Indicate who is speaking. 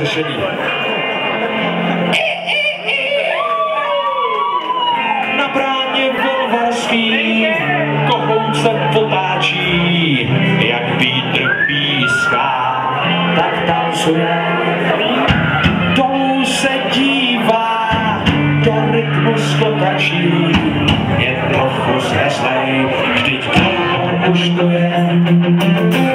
Speaker 1: řešení. Na bráně volvarský kohout se potáčí, jak vítr píská, tak tancuje. Dolů se dívá, do rytmu skotačí, je trochu zneslej, vždyť dlouho už to je.